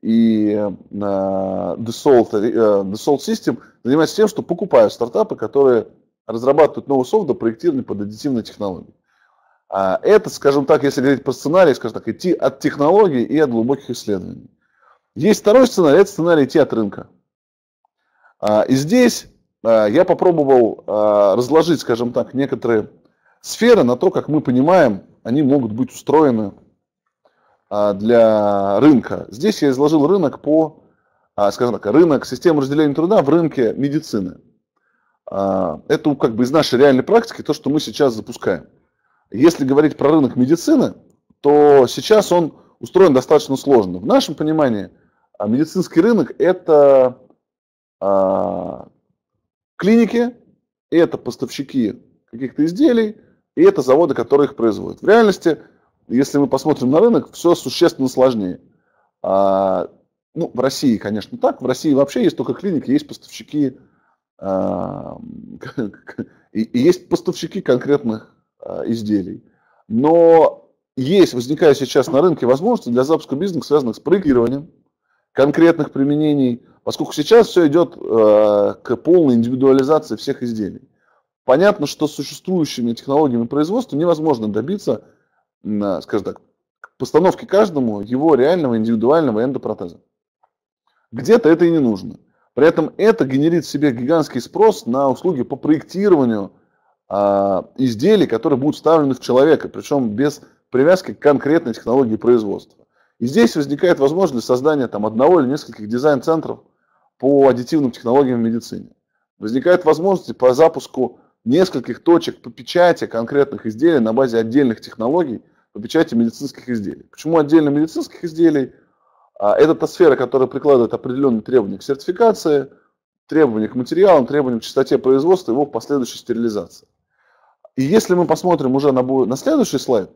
и э, Dassault, э, Dassault System занимается тем, что покупают стартапы, которые разрабатывают новый софт, проектированный под аддитивные технологии. А это, скажем так, если говорить про сценарий, скажем так, идти от технологий и от глубоких исследований. Есть второй сценарий, это сценарий идти от рынка. А, и здесь а, я попробовал разложить, скажем так, некоторые сферы на то, как мы понимаем, они могут быть устроены а, для рынка. Здесь я изложил рынок по, а, скажем так, рынок системы разделения труда в рынке медицины. А, это как бы из нашей реальной практики то, что мы сейчас запускаем. Если говорить про рынок медицины, то сейчас он устроен достаточно сложно. В нашем понимании медицинский рынок – это клиники, это поставщики каких-то изделий, и это заводы, которые их производят. В реальности если мы посмотрим на рынок, все существенно сложнее. А, ну, в России, конечно, так. В России вообще есть только клиники, есть поставщики, а, [LAUGHS] и, и есть поставщики конкретных а, изделий. Но есть, возникает сейчас на рынке возможности для запуска бизнеса, связанных с проектированием конкретных применений, поскольку сейчас все идет э, к полной индивидуализации всех изделий. Понятно, что с существующими технологиями производства невозможно добиться скажем так, постановки каждому его реального индивидуального эндопротеза. Где-то это и не нужно. При этом это генерит в себе гигантский спрос на услуги по проектированию а, изделий, которые будут вставлены в человека, причем без привязки к конкретной технологии производства. И здесь возникает возможность создания там, одного или нескольких дизайн-центров по аддитивным технологиям в медицине. Возникает возможность по запуску нескольких точек по печати конкретных изделий на базе отдельных технологий, по печати медицинских изделий. Почему отдельно медицинских изделий? А, это та сфера, которая прикладывает определенные требования к сертификации, требования к материалам, требования к частоте производства, его последующей стерилизации. И если мы посмотрим уже на, на следующий слайд,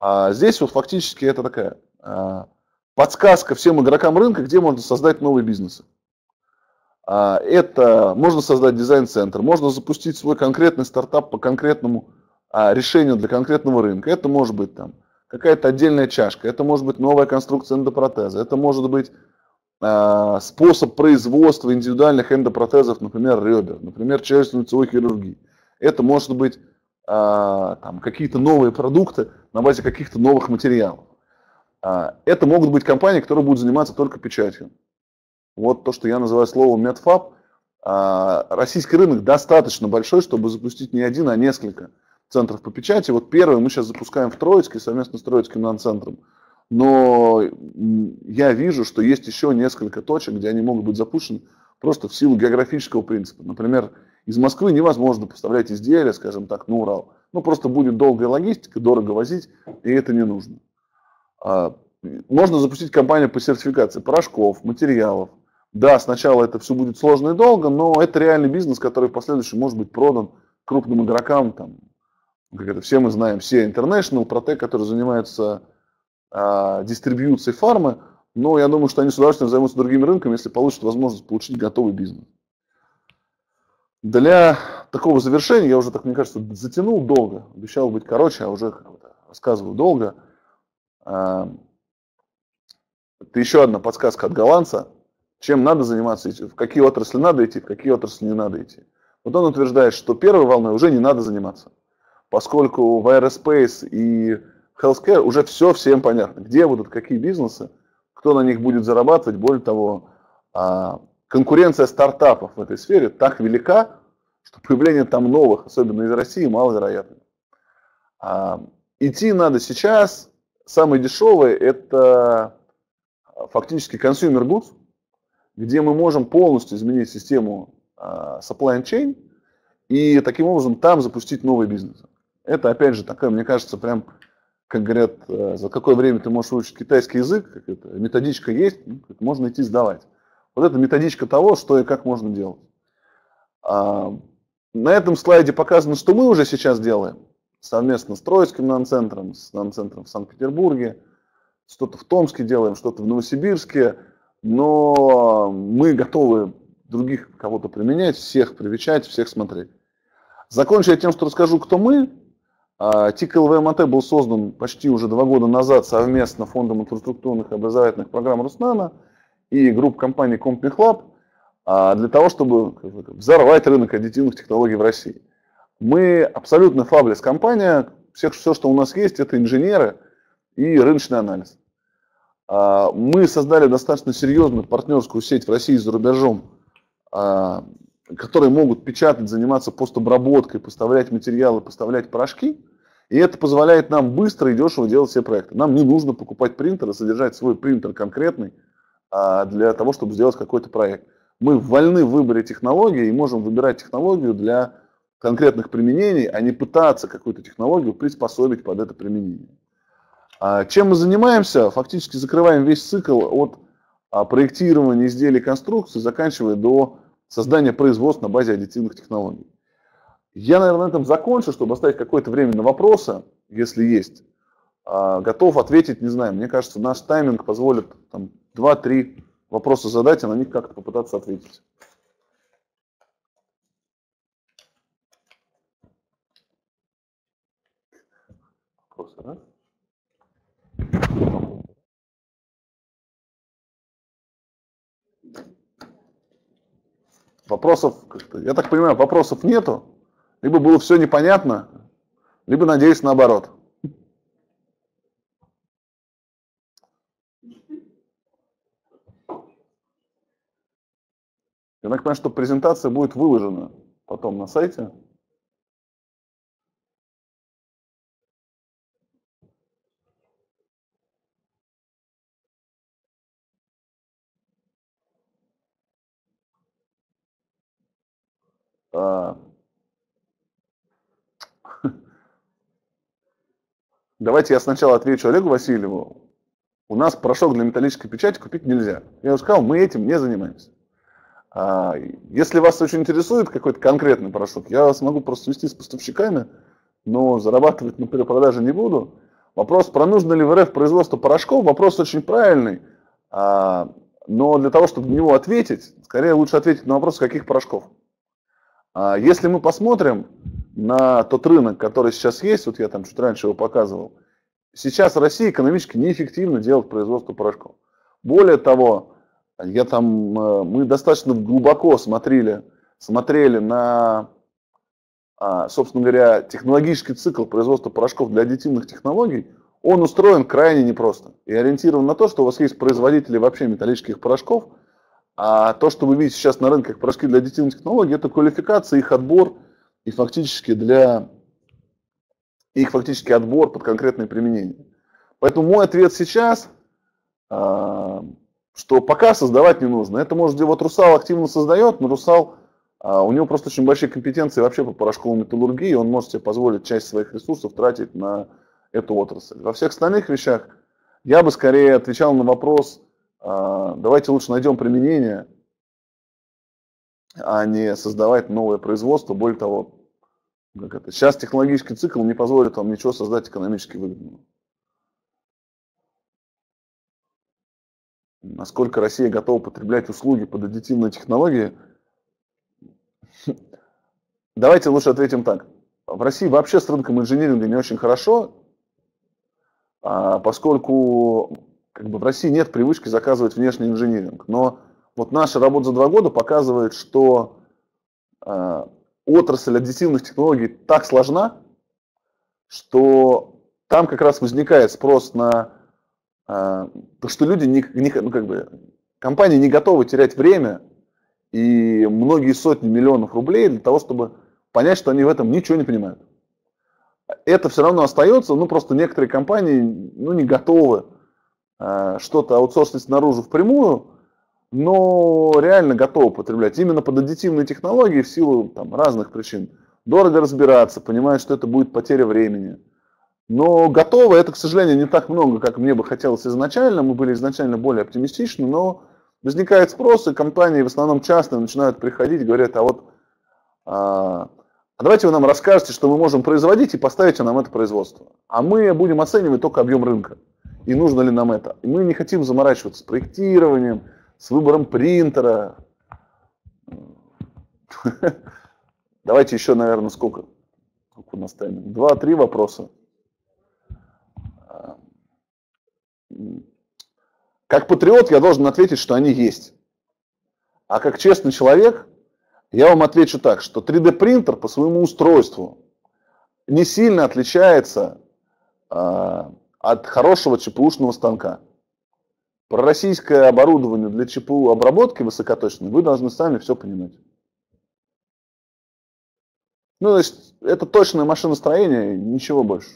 а здесь вот фактически это такая а, подсказка всем игрокам рынка, где можно создать новые бизнесы. А, это можно создать дизайн-центр, можно запустить свой конкретный стартап по конкретному а, решению для конкретного рынка. Это может быть там какая-то отдельная чашка, это может быть новая конструкция эндопротеза, это может быть а, способ производства индивидуальных эндопротезов, например, ребер, например, челюстно-лицевой хирургии. Это может быть там, какие-то новые продукты на базе каких-то новых материалов. Это могут быть компании, которые будут заниматься только печатью. Вот то, что я называю словом медфаб. А, российский рынок достаточно большой, чтобы запустить не один, а несколько центров по печати. Вот первый мы сейчас запускаем в Троицке совместно с Троицким нанцентром. Но я вижу, что есть еще несколько точек, где они могут быть запущены просто в силу географического принципа. Например, из Москвы невозможно поставлять изделия, скажем так, на Урал. Ну, просто будет долгая логистика, дорого возить, и это не нужно. А, можно запустить компанию по сертификации порошков, материалов, да, сначала это все будет сложно и долго, но это реальный бизнес, который в последующем может быть продан крупным игрокам, там, как все мы знаем, все International, Protec, которые занимаются а, дистрибьюцией фармы, но я думаю, что они с удовольствием займутся другими рынками, если получат возможность получить готовый бизнес. Для такого завершения, я уже, так мне кажется, затянул долго, обещал быть короче, а уже рассказываю долго. А, это еще одна подсказка от голландца – чем надо заниматься, в какие отрасли надо идти, в какие отрасли не надо идти. Вот он утверждает, что первой волной уже не надо заниматься, поскольку в aerospace и healthcare уже все всем понятно, где будут какие бизнесы, кто на них будет зарабатывать. Более того, а, конкуренция стартапов в этой сфере так велика, что появление там новых, особенно из России, маловероятно. А, идти надо сейчас. Самое дешевое – это фактически consumer goods – где мы можем полностью изменить систему uh, supply chain и таким образом там запустить новый бизнес. Это, опять же, такая, мне кажется, прям, как говорят, uh, за какое время ты можешь выучить китайский язык, как это, методичка есть, ну, можно идти сдавать. Вот это методичка того, что и как можно делать. Uh, на этом слайде показано, что мы уже сейчас делаем совместно с Троицким нанцентром, с нанцентром в Санкт-Петербурге, что-то в Томске делаем, что-то в Новосибирске – но мы готовы других кого-то применять, всех привечать, всех смотреть. Закончу я тем, что расскажу, кто мы. А, ТИК ЛВМАТ был создан почти уже два года назад совместно Фондом инфраструктурных и образовательных программ Руснана и групп компаний Company а, для того, чтобы взорвать рынок аддитивных технологий в России. Мы абсолютно фаблес компания, всех, все, что у нас есть, это инженеры и рыночный анализ. А, мы создали достаточно серьезную партнерскую сеть в России и за рубежом, а, которые могут печатать, заниматься постобработкой, поставлять материалы, поставлять порошки. И это позволяет нам быстро и дешево делать все проекты. Нам не нужно покупать принтер и содержать свой принтер конкретный а, для того, чтобы сделать какой-то проект. Мы вольны в выборе технологии и можем выбирать технологию для конкретных применений, а не пытаться какую-то технологию приспособить под это применение. А чем мы занимаемся? Фактически закрываем весь цикл от а, проектирования изделий и конструкций, заканчивая до создания производств на базе аддитивных технологий. Я, наверное, на этом закончу, чтобы оставить какое-то время на вопросы, если есть. А, готов ответить, не знаю, мне кажется, наш тайминг позволит там, 2-3 вопроса задать, и на них как-то попытаться ответить. Вопросы, да? Вопросов, я так понимаю, вопросов нету. Либо было все непонятно, либо, надеюсь, наоборот. Я так понимаю, что презентация будет выложена потом на сайте. Давайте я сначала отвечу Олегу Васильеву. У нас порошок для металлической печати купить нельзя. Я уже сказал, мы этим не занимаемся. А, если вас очень интересует какой-то конкретный порошок, я вас могу просто свести с поставщиками, но зарабатывать на перепродаже не буду. Вопрос про нужно ли в РФ производство порошков, вопрос очень правильный. А, но для того, чтобы на него ответить, скорее лучше ответить на вопрос, каких порошков. А, если мы посмотрим на тот рынок, который сейчас есть, вот я там чуть раньше его показывал, сейчас Россия экономически неэффективно делает производство порошков. Более того, я там, э, мы достаточно глубоко смотрели, смотрели на, а, собственно говоря, технологический цикл производства порошков для аддитивных технологий. Он устроен крайне непросто и ориентирован на то, что у вас есть производители вообще металлических порошков, а то, что вы видите сейчас на рынке как порошки для аддитивных технологий, это квалификация, их отбор и фактически для их фактически отбор под конкретное применение. Поэтому мой ответ сейчас – а, что пока создавать не нужно. Это может вот Русал активно создает, но Русал, а, у него просто очень большие компетенции вообще по порошковой металлургии, он может себе позволить часть своих ресурсов тратить на эту отрасль. Во всех остальных вещах я бы скорее отвечал на вопрос, давайте лучше найдем применение, а не создавать новое производство. Более того, как это, сейчас технологический цикл не позволит вам ничего создать экономически выгодного. насколько Россия готова потреблять услуги под аддитивные технологии, [LAUGHS] давайте лучше ответим так. В России вообще с рынком инжиниринга не очень хорошо, а, поскольку как бы, в России нет привычки заказывать внешний инжиниринг. Но вот наша работа за два года показывает, что э, отрасль аддитивных технологий так сложна, что там как раз возникает спрос на а, то, что люди, не, не, ну, как бы, компании не готовы терять время и многие сотни миллионов рублей для того, чтобы понять, что они в этом ничего не понимают. Это все равно остается, ну просто некоторые компании ну, не готовы э, что-то аутсорсить снаружи впрямую, но реально готовы потреблять именно под аддитивные технологии в силу там, разных причин. Дорого разбираться, понимают, что это будет потеря времени – но готово это, к сожалению, не так много, как мне бы хотелось изначально. Мы были изначально более оптимистичны, но возникает спрос, и компании в основном часто начинают приходить и говорят, а вот а, а давайте вы нам расскажете, что мы можем производить и поставите нам это производство. А мы будем оценивать только объем рынка. И нужно ли нам это. И мы не хотим заморачиваться с проектированием, с выбором принтера. [LAUGHS] Давайте еще, наверное, сколько? Сколько у нас тайминг? Два-три вопроса. Как патриот я должен ответить, что они есть. А как честный человек, я вам отвечу так, что 3D принтер по своему устройству не сильно отличается э, от хорошего ЧПУшного станка. Про российское оборудование для ЧПУ обработки высокоточной вы должны сами все понимать. Ну, то есть это точное машиностроение, ничего больше.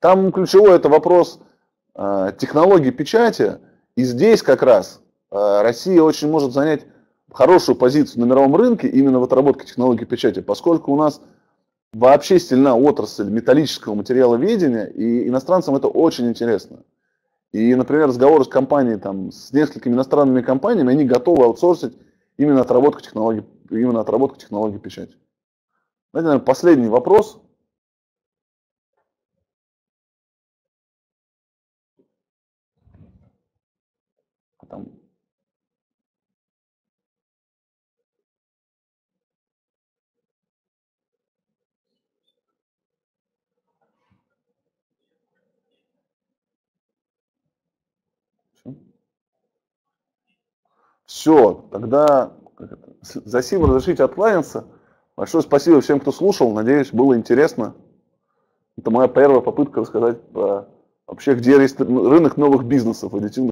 Там ключевой это вопрос э, технологии печати, и здесь как раз э, Россия очень может занять хорошую позицию на мировом рынке именно в отработке технологий печати, поскольку у нас вообще сильна отрасль металлического материаловедения, и иностранцам это очень интересно. И, например, разговоры с компанией, там, с несколькими иностранными компаниями, они готовы аутсорсить именно отработку технологий, именно отработку технологий печати. Знаете, наверное, последний вопрос. Все, тогда за сим разрешите откланяться. Большое спасибо всем, кто слушал. Надеюсь, было интересно. Это моя первая попытка рассказать про вообще, где есть рынок новых бизнесов, аддитивных